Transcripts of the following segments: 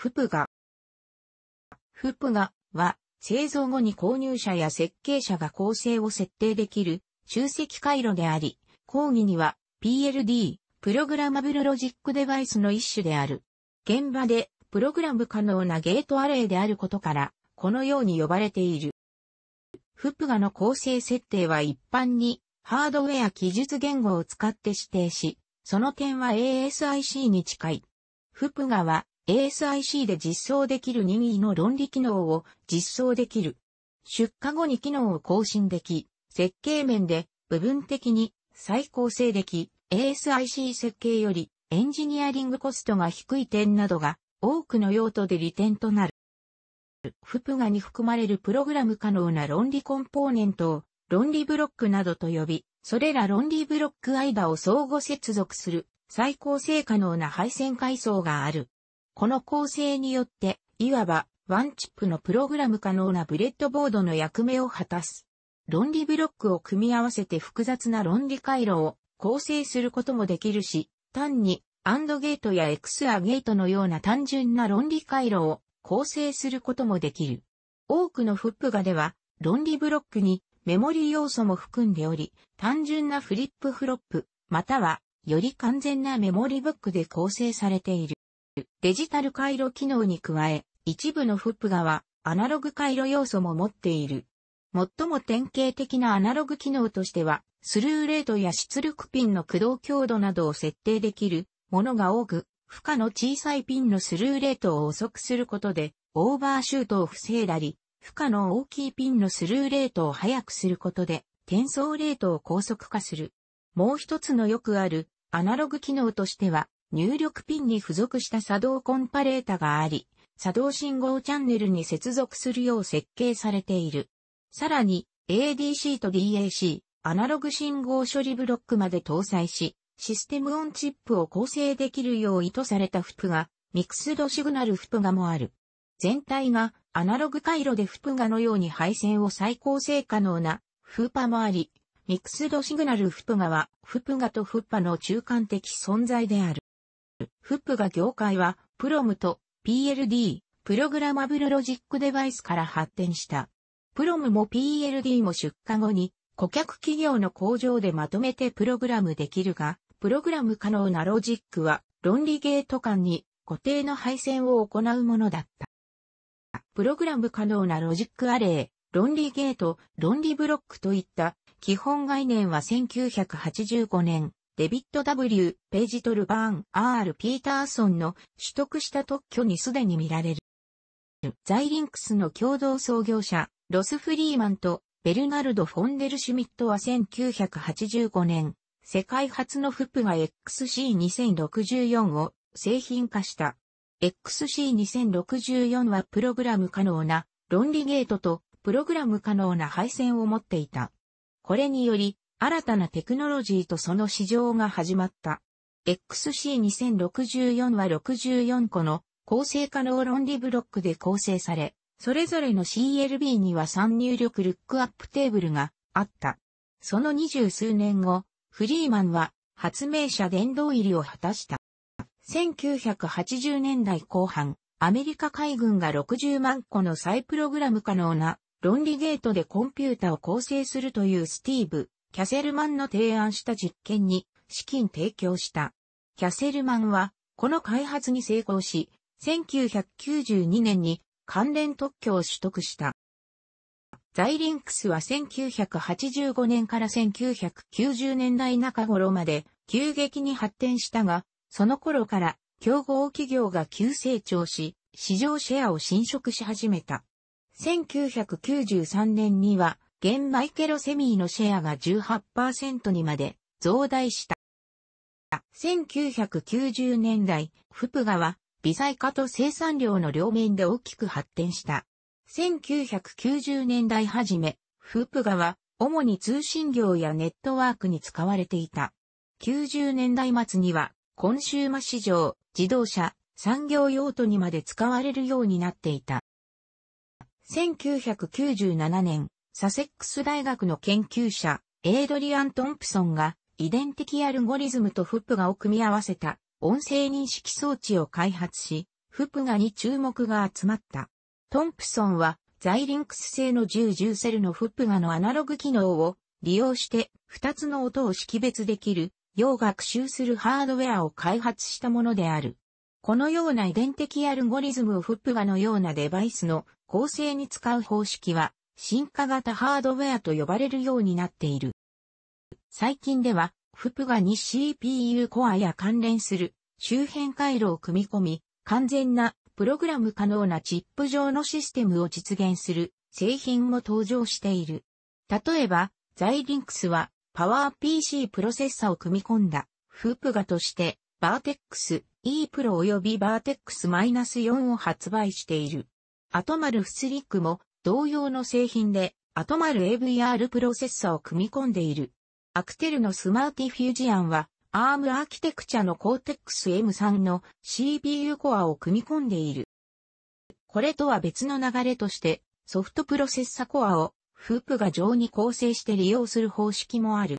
フプガ。フプガは、製造後に購入者や設計者が構成を設定できる集積回路であり、講義には PLD、プログラマブルロジックデバイスの一種である。現場でプログラム可能なゲートアレイであることから、このように呼ばれている。フプガの構成設定は一般にハードウェア記述言語を使って指定し、その点は ASIC に近い。フプガは ASIC で実装できる任意の論理機能を実装できる。出荷後に機能を更新でき、設計面で部分的に再構成でき、ASIC 設計よりエンジニアリングコストが低い点などが多くの用途で利点となる。フプガに含まれるプログラム可能な論理コンポーネントを論理ブロックなどと呼び、それら論理ブロック間を相互接続する再構成可能な配線階層がある。この構成によって、いわば、ワンチップのプログラム可能なブレッドボードの役目を果たす。論理ブロックを組み合わせて複雑な論理回路を構成することもできるし、単に、アンドゲートや XR ゲートのような単純な論理回路を構成することもできる。多くのフップガでは、論理ブロックにメモリ要素も含んでおり、単純なフリップフロップ、または、より完全なメモリブックで構成されている。デジタル回路機能に加え、一部のフップガはアナログ回路要素も持っている。最も典型的なアナログ機能としては、スルーレートや出力ピンの駆動強度などを設定できるものが多く、負荷の小さいピンのスルーレートを遅くすることで、オーバーシュートを防いだり、負荷の大きいピンのスルーレートを速くすることで、転送レートを高速化する。もう一つのよくあるアナログ機能としては、入力ピンに付属した作動コンパレータがあり、作動信号チャンネルに接続するよう設計されている。さらに、ADC と DAC、アナログ信号処理ブロックまで搭載し、システムオンチップを構成できるよう意図されたフプが、ミクスドシグナルフプガもある。全体がアナログ回路でフプガのように配線を再構成可能なフーパもあり、ミクスドシグナル FPGA は FPGA と FPAA の中間的存在である。 FPGA 業界は、プロムと PLD、プログラマブルロジックデバイスから発展した。プロムも PLD も出荷後に顧客企業の工場でまとめてプログラムできるが、プログラム可能なロジックは論理ゲート間に固定の配線を行うものだった。プログラム可能なロジックアレイ、論理ゲート、論理ブロックといった基本概念は1985年、デビッド W. ページトルバーン R. ピーターソンの取得した特許にすでに見られる。ザイリンクスの共同創業者、ロス・フリーマンとベルナルド・フォンデル・シュミットは1985年、世界初のフップが XC2064 を製品化した。XC2064 はプログラム可能な論理ゲートとプログラム可能な配線を持っていた。これにより新たなテクノロジーとその市場が始まった。XC2064 は64個の構成可能論理ブロックで構成され、それぞれの CLB には3入力ルックアップテーブルがあった。その二十数年後、フリーマンは発明者殿堂入りを果たした。1980年代後半、アメリカ海軍が60万個の再プログラム可能な論理ゲートでコンピュータを構成するというスティーブ・キャセルマンの提案した実験に資金提供した。キャセルマンは、この開発に成功し、1992年に関連特許を取得した。ザイリンクスは1985年から1990年代中頃まで急激に発展したが、その頃から競合企業が急成長し、市場シェアを侵食し始めた。1993年には現マイケロセミーのシェアが18%にまで増大した。1990年代、フプガは微細化と生産量の両面で大きく発展した。1990年代初め、フープガは主に通信業やネットワークに使われていた。90年代末にはコンシューマ市場、自動車、産業用途にまで使われるようになっていた。1997年、サセックス大学の研究者、エイドリアン・トンプソンが、遺伝的アルゴリズムとフップガを組み合わせた音声認識装置を開発し、フップガに注目が集まった。トンプソンは、ザイリンクス製の10 10セルの FPGA のアナログ機能を利用して2つの音を識別できる、よう学習するハードウェアを開発したものである。このような遺伝的アルゴリズムを FPGA のようなデバイスの構成に使う方式は、進化型ハードウェアと呼ばれるようになっている。最近では、 FPGA に CPU コアや関連する周辺回路を組み込み、完全なプログラム可能なチップ上のシステムを実現する製品も登場している。例えば、ザイリンクスはパワー PC プロセッサを組み込んだ FPGA としてバーテックス E プロ及び Virtex-4 を発売している。 Atmel FPSLIC も同様の製品でアトマル AVR プロセッサを組み込んでいる。アクテルの SmartFusion は、アームアーキテクチャのコーテックス M3 の CPU コアを組み込んでいる。これとは別の流れとして、ソフトプロセッサコアをフップが上に構成して利用する方式もある。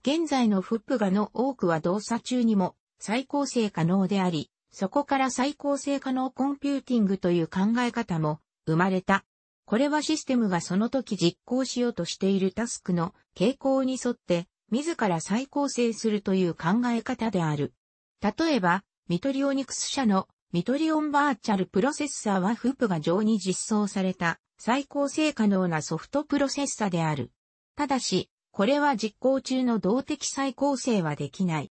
現在のフップガの多くは動作中にも再構成可能であり、そこから再構成可能コンピューティングという考え方も生まれた。これはシステムがその時実行しようとしているタスクの傾向に沿って自ら再構成するという考え方である。例えば、ミトリオニクス社の Mitrion Virtual Processor は FPGA 上に実装された再構成可能なソフトプロセッサーである。ただし、これは実行中の動的再構成はできない。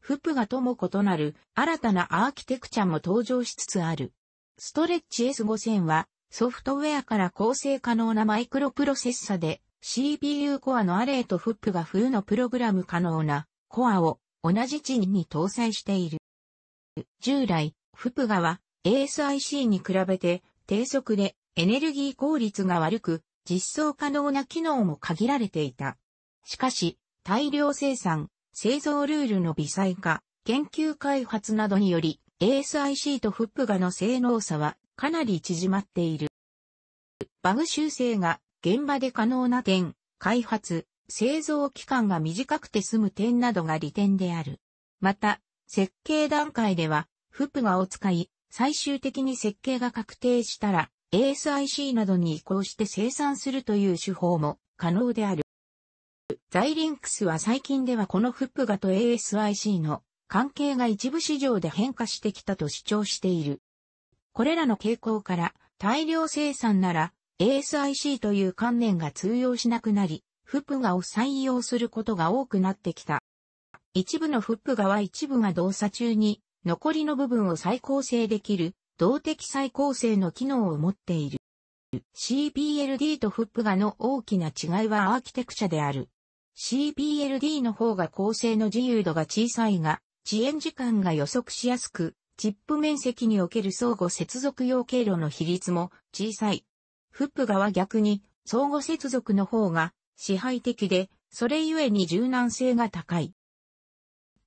FPGA とも異なる新たなアーキテクチャも登場しつつある。ストレッチ S5000 はソフトウェアから構成可能なマイクロプロセッサで CPU コアのアレイとフップがフルのプログラム可能なコアを同じチップに搭載している。従来、フップガは ASIC に比べて低速でエネルギー効率が悪く実装可能な機能も限られていた。しかし、大量生産、製造ルールの微細化、研究開発などにより ASIC とフップガの性能差はかなり縮まっている。バグ修正が現場で可能な点、開発、製造期間が短くて済む点などが利点である。また、設計段階では、フプガを使い、最終的に設計が確定したら、ASIC などに移行して生産するという手法も可能である。ザイリンクスは最近ではこのフプガと ASIC の関係が一部市場で変化してきたと主張している。これらの傾向から大量生産なら ASIC という観念が通用しなくなり、フップガを採用することが多くなってきた。一部のフップガは一部が動作中に残りの部分を再構成できる動的再構成の機能を持っている。CPLD とフップガの大きな違いはアーキテクチャである。CPLD の方が構成の自由度が小さいが、遅延時間が予測しやすく、チップ面積における相互接続用経路の比率も小さい。フップガは逆に相互接続の方が支配的で、それゆえに柔軟性が高い。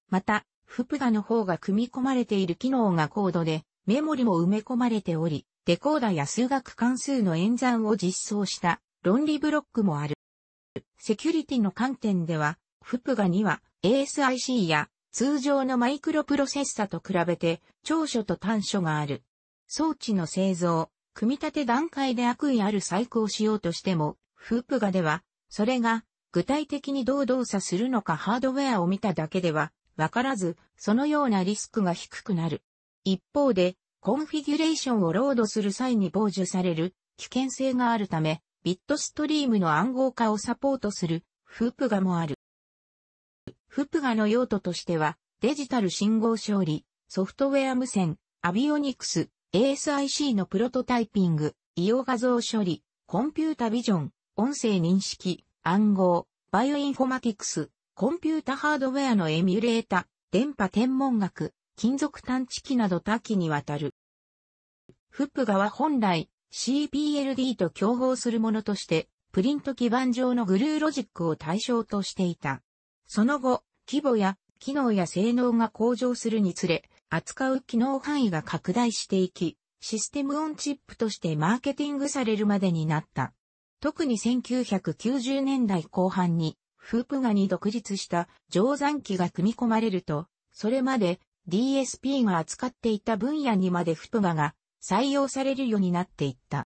また、フップガの方が組み込まれている機能が高度で、メモリも埋め込まれており、デコーダや数学関数の演算を実装した論理ブロックもある。セキュリティの観点では、フップガには ASIC や通常のマイクロプロセッサと比べて長所と短所がある。装置の製造、組み立て段階で悪意ある細工をしようとしても、フープガでは、それが具体的にどう動作するのかハードウェアを見ただけでは、わからず、そのようなリスクが低くなる。一方で、コンフィギュレーションをロードする際に傍受される危険性があるため、ビットストリームの暗号化をサポートする FPGA もある。 FPGA の用途としては、デジタル信号処理、ソフトウェア無線、アビオニクス、ASIC のプロトタイピング、医用画像処理、コンピュータビジョン、音声認識、暗号、バイオインフォマティクス、コンピュータハードウェアのエミュレータ、電波天文学、金属探知機など多岐にわたる。フップガは本来 CPLD と競合するものとして、プリント基盤上のグルーロジックを対象としていた。その後、規模や機能や性能が向上するにつれ、扱う機能範囲が拡大していき、システムオンチップとしてマーケティングされるまでになった。特に1990年代後半に、フープガに独立した定山機が組み込まれると、それまで DSP が扱っていた分野にまでフプガが採用されるようになっていった。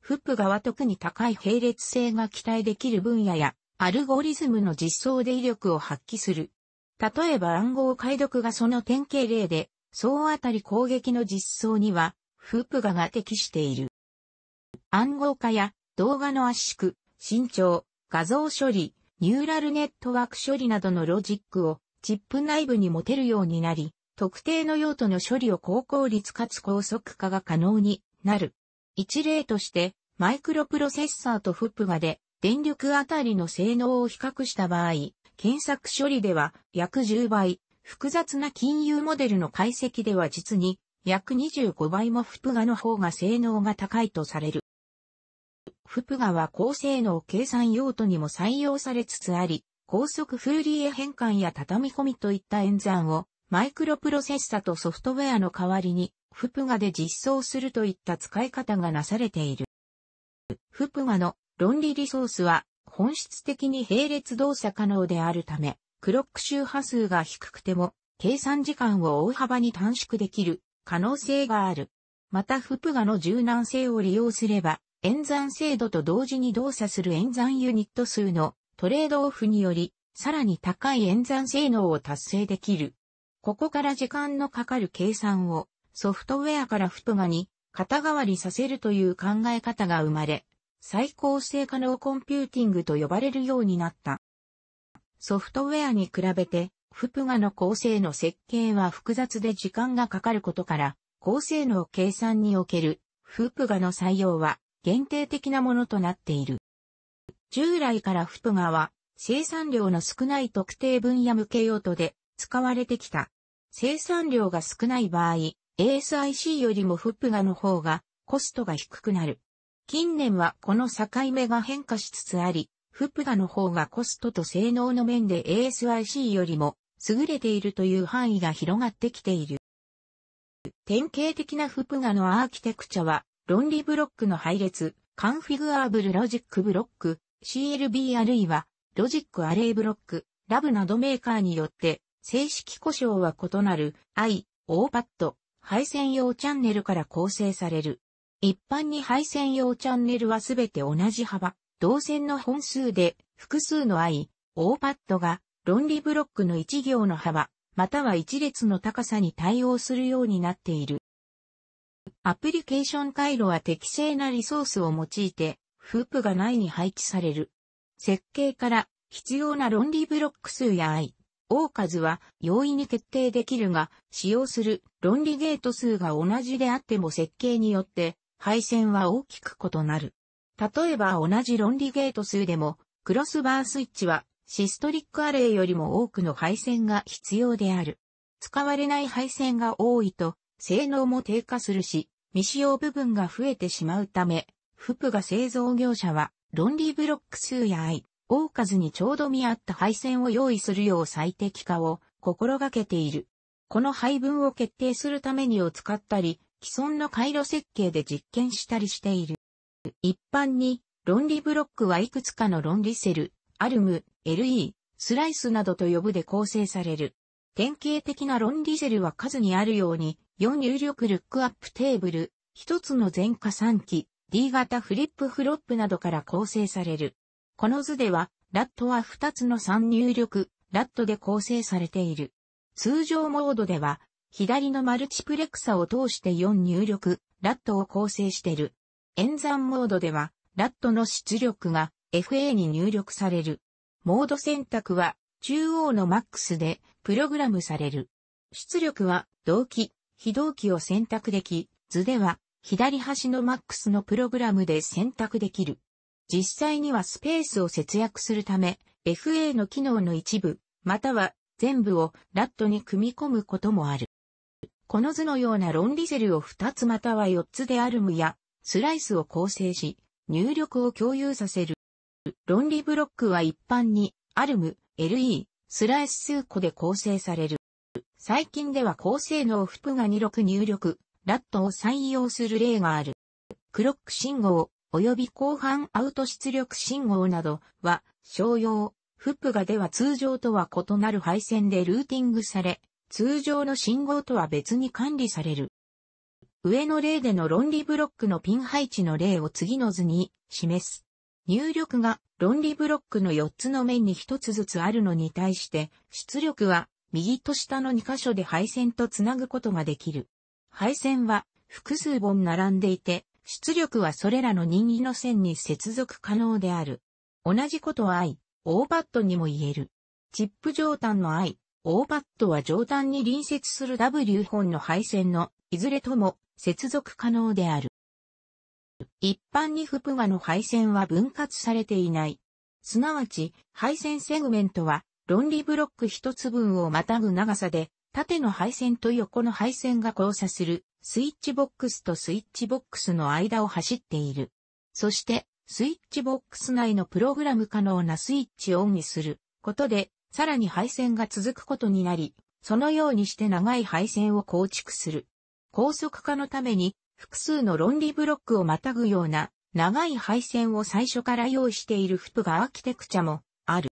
フプガは特に高い並列性が期待できる分野やアルゴリズムの実装で威力を発揮する。例えば暗号解読がその典型例で、総当たり攻撃の実装には、フープガが適している。暗号化や動画の圧縮、身長、画像処理、ニューラルネットワーク処理などのロジックをチップ内部に持てるようになり、特定の用途の処理を高効率かつ高速化が可能になる。一例として、マイクロプロセッサーとフップガで電力あたりの性能を比較した場合、検索処理では約10倍、複雑な金融モデルの解析では実に約25倍もフプガの方が性能が高いとされる。フプガは高性能計算用途にも採用されつつあり、高速フーリエ変換や畳み込みといった演算をマイクロプロセッサとソフトウェアの代わりにフプガで実装するといった使い方がなされている。フプガの論理リソースは本質的に並列動作可能であるため、クロック周波数が低くても計算時間を大幅に短縮できる可能性がある。またフプガの柔軟性を利用すれば、演算精度と同時に動作する演算ユニット数のトレードオフにより、さらに高い演算性能を達成できる。ここから時間のかかる計算をソフトウェアからフプガに肩代わりさせるという考え方が生まれ、最高性可能コンピューティングと呼ばれるようになった。ソフトウェアに比べて、フプガの構成の設計は複雑で時間がかかることから、高性能計算におけるフプガの採用は限定的なものとなっている。従来から FPGA は生産量の少ない特定分野向け用途で使われてきた。生産量が少ない場合、ASIC よりも FPGA の方がコストが低くなる。近年はこの境目が変化しつつあり、 FPGA の方がコストと性能の面で ASIC よりも優れているという範囲が広がってきている。典型的な FPGA のアーキテクチャは、論理ブロックの配列、 Configurable Logic Block、CLB あるいは、 Logic Array Block、LAB などメーカーによって、正式呼称は異なる I、O パッド、配線用チャンネルから構成される。一般に配線用チャンネルはすべて同じ幅、導線の本数で複数の I、O パッドが論理ブロックの1行の幅、または1列の高さに対応するようになっている。アプリケーション回路は適正なリソースを用いて、 FPGA 内に配置される。設計から必要な論理ブロック数や I、O 数は容易に決定できるが、使用する論理ゲート数が同じであっても設計によって配線は大きく異なる。例えば同じ論理ゲート数でも、クロスバースイッチはシストリックアレイよりも多くの配線が必要である。使われない配線が多いと、性能も低下するし、未使用部分が増えてしまうため、フプが製造業者は、論理ブロック数や I、大数にちょうど見合った配線を用意するよう最適化を心がけている。この配分を決定するためにを使ったり、既存の回路設計で実験したりしている。一般に、論理ブロックはいくつかの論理セル、アルム、LE、スライスなどと呼ぶで構成される。典型的な論理セルは数にあるように、4入力ルックアップテーブル、1つの全加算機、D 型フリップフロップなどから構成される。この図では、ラットは2つの3入力、ラットで構成されている。通常モードでは、左のマルチプレクサを通して4入力、ラットを構成している。演算モードでは、ラットの出力が FA に入力される。モード選択は中央のマックスでプログラムされる。出力は同期、非同期を選択でき、図では左端のマックスのプログラムで選択できる。実際にはスペースを節約するため、FA の機能の一部、または全部をラットに組み込むこともある。この図のような論理セルを2つまたは4つでアルムやスライスを構成し、入力を共有させる。論理ブロックは一般にアルム、LE、スライス数個で構成される。最近では高性能フプが26入力、ラットを採用する例がある。クロック信号、及び後半アウト出力信号などは商用、フプガでは通常とは異なる配線でルーティングされ、通常の信号とは別に管理される。上の例での論理ブロックのピン配置の例を次の図に示す。入力が論理ブロックの4つの面に1つずつあるのに対して、出力は右と下の2箇所で配線とつなぐことができる。配線は複数本並んでいて、出力はそれらの任意の線に接続可能である。同じことは I、O パッドにも言える。チップ上端の I、O パッドは上端に隣接する W 本の配線のいずれとも接続可能である。一般に FPGA の配線は分割されていない。すなわち、配線セグメントは論理ブロック一つ分をまたぐ長さで、縦の配線と横の配線が交差するスイッチボックスとスイッチボックスの間を走っている。そして、スイッチボックス内のプログラム可能なスイッチをオンにすることで、さらに配線が続くことになり、そのようにして長い配線を構築する。高速化のために、複数の論理ブロックをまたぐような、長い配線を最初から用意しているフプがアーキテクチャもある。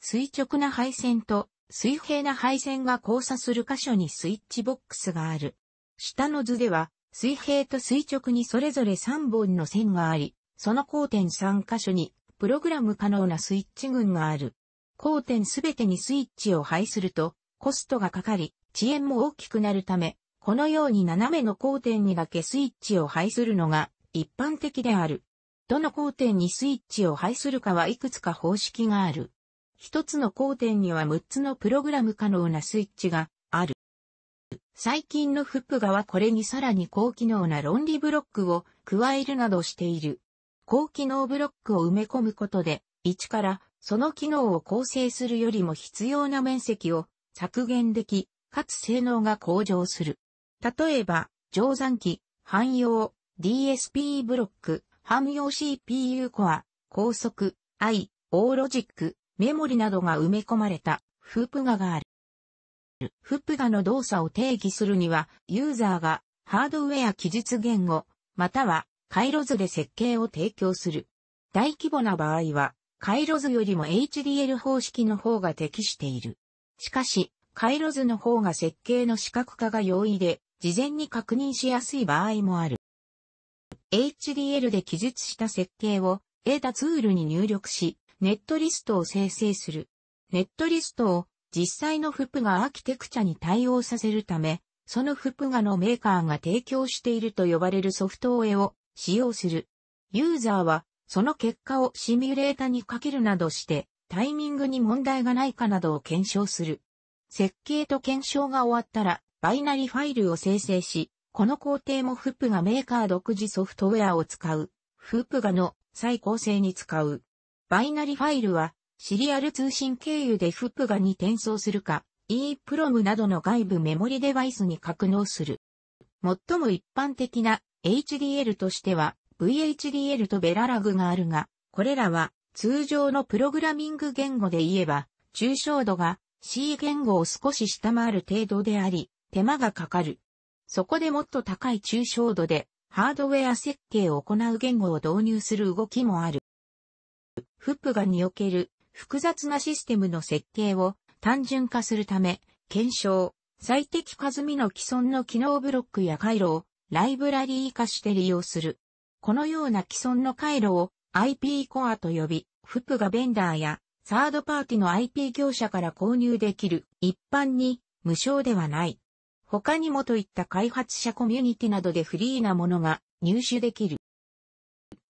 垂直な配線と水平な配線が交差する箇所にスイッチボックスがある。下の図では、水平と垂直にそれぞれ3本の線があり、その交点3箇所に、プログラム可能なスイッチ群がある。交点すべてにスイッチを配すると、コストがかかり、遅延も大きくなるため、このように斜めの交点にだけスイッチを配するのが一般的である。どの交点にスイッチを配するかはいくつか方式がある。一つの交点には6つのプログラム可能なスイッチがある。最近のフップガはこれにさらに高機能な論理ブロックを加えるなどしている。高機能ブロックを埋め込むことで、1からその機能を構成するよりも必要な面積を削減でき、かつ性能が向上する。例えば、乗算機、汎用、DSP ブロック、汎用 CPU コア、高速、I、オーロジック、メモリなどが埋め込まれたフープガがある。フップガの動作を定義するには、ユーザーがハードウェア記述言語、または回路図で設計を提供する。大規模な場合は、回路図よりも HDL 方式の方が適している。しかし、回路図の方が設計の視覚化が容易で、事前に確認しやすい場合もある。HDL で記述した設計を、データツールに入力し、ネットリストを生成する。ネットリストを実際のフプガアーキテクチャに対応させるため、そのフプガのメーカーが提供していると呼ばれるソフトウェアを使用する。ユーザーはその結果をシミュレータにかけるなどしてタイミングに問題がないかなどを検証する。設計と検証が終わったらバイナリファイルを生成し、この工程もフップガメーカー独自ソフトウェアを使う。フップガの再構成に使う。バイナリファイルはシリアル通信経由でフップガに転送するか、EEPROM などの外部メモリデバイスに格納する。最も一般的な HDL としては VHDL とベララグがあるが、これらは通常のプログラミング言語で言えば、抽象度が C 言語を少し下回る程度であり、手間がかかる。そこでもっと高い抽象度でハードウェア設計を行う言語を導入する動きもある。フップガにおける複雑なシステムの設計を単純化するため、検証、最適化済みの既存の機能ブロックや回路をライブラリー化して利用する。このような既存の回路を IP コアと呼び、フプがベンダーやサードパーティの IP 業者から購入できる一般に無償ではない。他にもといった開発者コミュニティなどでフリーなものが入手できる。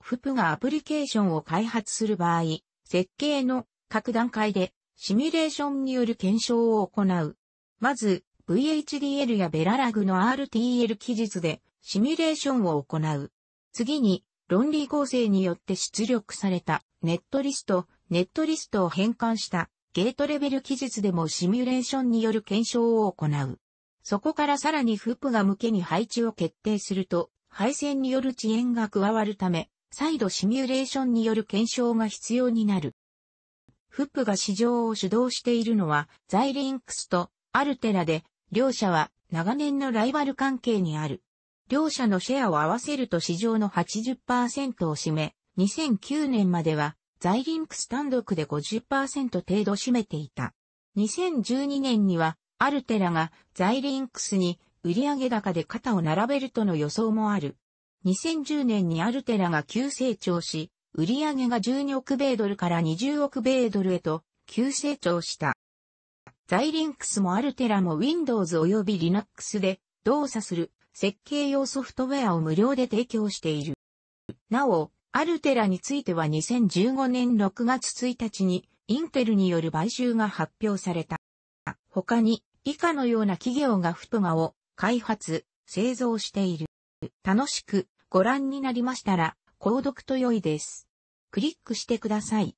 フプがアプリケーションを開発する場合、設計の各段階でシミュレーションによる検証を行う。まず、VHDL やベララグの RTL 記述でシミュレーションを行う。次に、論理構成によって出力されたネットリスト、ネットリストを変換したゲートレベル記述でもシミュレーションによる検証を行う。そこからさらにフップが向けに配置を決定すると、配線による遅延が加わるため、再度シミュレーションによる検証が必要になる。FPGA 市場を主導しているのは、ザイリンクスとアルテラで、両者は長年のライバル関係にある。両者のシェアを合わせると市場の80%を占め、2009年まではザイリンクス単独で50%程度占めていた。2012年にはアルテラがザイリンクスに売上高で肩を並べるとの予想もある。2010年にアルテラが急成長し、売上が12億米ドルから20億米ドルへと急成長した。ザイリンクスもアルテラも Windows 及び Linux で動作する設計用ソフトウェアを無料で提供している。なお、アルテラについては2015年6月1日にインテルによる買収が発表された。他に以下のような企業がフプガを開発、製造している。楽しくご覧になりましたら、購読と良いです。クリックしてください。